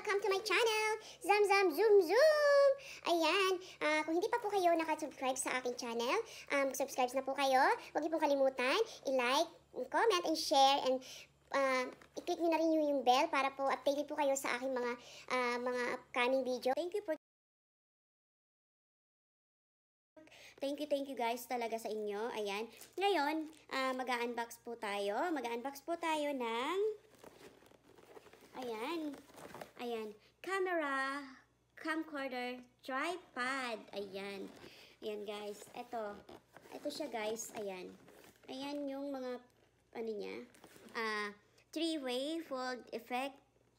Welcome to my channel, Zam Zam Zoom Zoom! Ayan, ah, kung hindi pa po kayo nakasubscribe sa aking channel, um, subscribe na po kayo. Huwag niyo pong kalimutan, i-like, comment, and share, and ah, i-click niyo na rin yung, bell para po updated po kayo sa aking mga ah, mga upcoming video. Thank you for Thank you, thank you guys talaga sa inyo. Ayan. Ngayon, ah, mag-unbox po tayo. Mag-unbox po tayo ng Ayan. Ayan. Camera, camcorder, tripod. Ayan. Ayan guys. Ito. Ito siya guys. Ayan. Ayan yung mga, ano niya, ah, three-way fold effect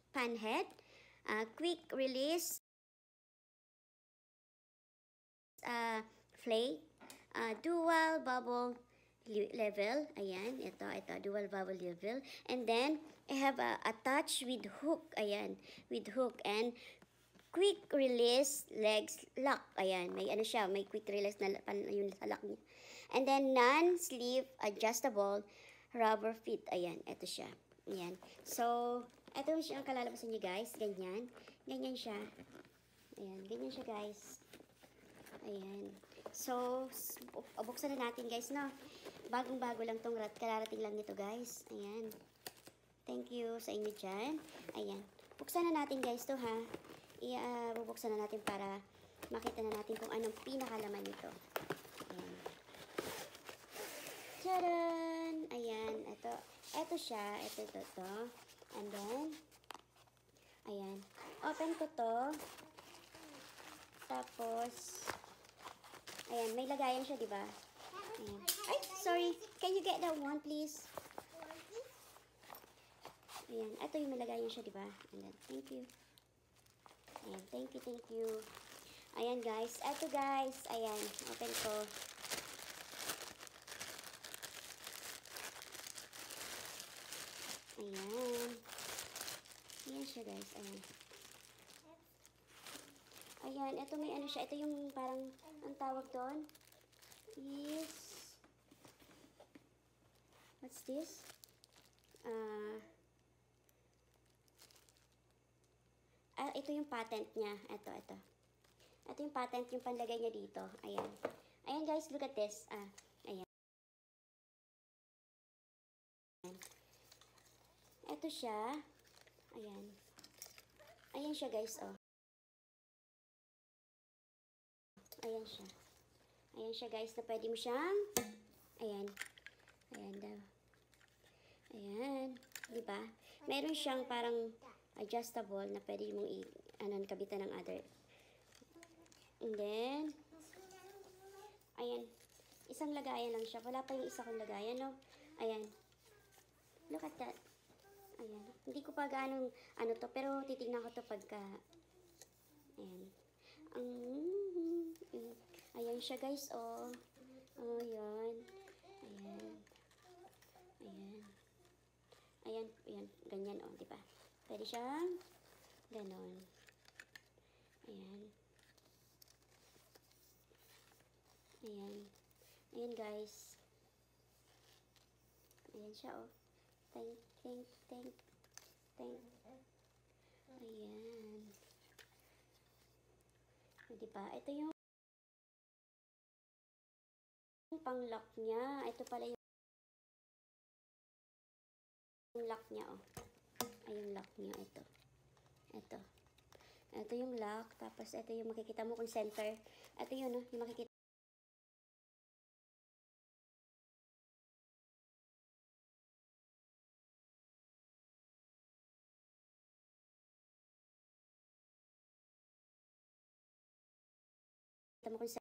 pan head, ah, quick release, ah, flake, ah, dual bubble level. Ayan, ito, ito, dual bubble level. And then, I have a attach with hook. Ayan, with hook. And quick release legs lock. Ayan, may ano siya, may quick release na pan, yung sa lock niya. And then, non-sleeve adjustable rubber fit. Ayan, ito siya. Ayan. So, ito siya ang kalalabasan niyo guys. Ganyan. Ganyan siya. Ayan, ganyan siya guys. Ayan. So, buksan na natin guys, no? Bagong-bago lang tong rat. Kararating lang nito guys. Ayan. Thank you sa inyo dyan. Ayan. Buksan na natin guys to ha. I, uh, bubuksan na natin para makita na natin kung anong pinakalaman nito. Ayan. Tcharan! Ayan. Ito. Ito siya. Ito, ito, ito. And then, ayan. Open ko to. Tapos, Ayan, may lagayan siya, di ba? Ayan. Ay, sorry. Can you get that one, please? Ayan, ito yung may lagayan siya, di ba? Then, thank you. Ayan, thank you, thank you. Ayan, guys. Ito, guys. Ayan, open ko. Ayan. Ayan siya, guys. Ayan. Ayan, ito may ano siya. Ito yung parang, ang tawag doon is, what's this? Ah, uh, ah, ito yung patent niya. Ito, ito. Ito yung patent, yung panlagay niya dito. Ayan. Ayan guys, look at this. Ah, ayan. Ito siya. Ayan. Ayan siya guys, oh. Ayan siya. Ayan siya guys na pwede mo siyang ayan. Ayan daw. Ayan. Diba? Meron siyang parang adjustable na pwede mong i ano, kabitan ng other. And then ayan. Isang lagayan lang siya. Wala pa yung isa kong lagayan, no? Ayan. Look at that. Ayan. Hindi ko pa gaano ano to, pero titignan ko to pagka ayan. Ang Ayan siya guys, oh. Oh, yan. Ayan. Ayan. Ayan, ayan. Ganyan, oh, di ba? Pwede siyang ganon. Ayan. Ayan. Ayan, guys. Ayan siya, oh. Thank, thank, thank, thank. Ayan. Di ba? Ito yung pang lock niya. Ito pala yung lock niya, oh. Ay, yung lock niya, ito. Ito. Ito yung lock. Tapos, ito yung makikita mo kung center. Ito yun, oh. Yung makikita mo kung